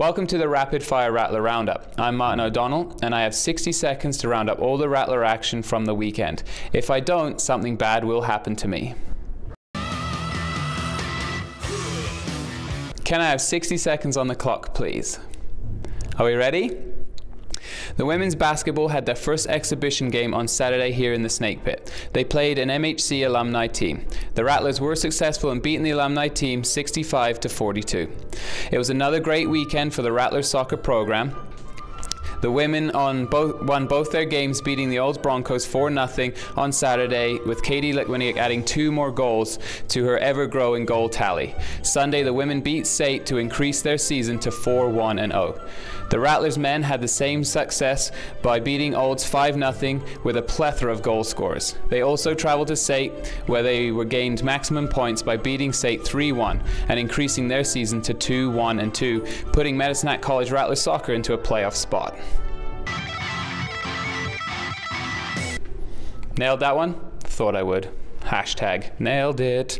Welcome to the Rapid Fire Rattler Roundup. I'm Martyn O'Donnell, and I have 60 seconds to round up all the Rattler action from the weekend. If I don't, something bad will happen to me. Can I have 60 seconds on the clock, please? Are we ready? The women's basketball had their first exhibition game on Saturday here in the Snake Pit. They played an MHC alumni team. The Rattlers were successful in beating the alumni team 65 to 42. It was another great weekend for the Rattlers soccer program. The women on both won both their games, beating the Olds Broncos 4 0 on Saturday, with Katie Litwiniak adding two more goals to her ever growing goal tally. Sunday, the women beat SAIT to increase their season to 4 1 0. The Rattlers men had the same success by beating Olds 5 0 with a plethora of goal scorers. They also travelled to SAIT, where they were gained maximum points by beating SAIT 3 1 and increasing their season to 2 1 2, putting Medicine Hat College Rattlers soccer into a playoff spot. Nailed that one? Thought I would. Hashtag nailed it.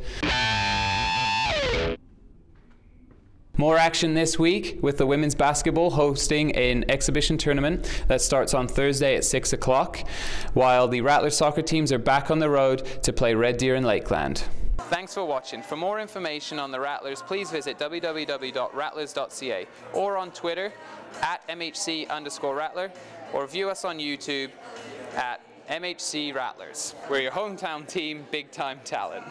More action this week with the women's basketball hosting an exhibition tournament that starts on Thursday at 6 o'clock, while the Rattler soccer teams are back on the road to play Red Deer and Lakeland. Thanks for watching. For more information on the Rattlers, please visit www.rattlers.ca or on Twitter at MHC underscore Rattler or view us on YouTube at MHC Rattlers. We're your hometown team, big time talent.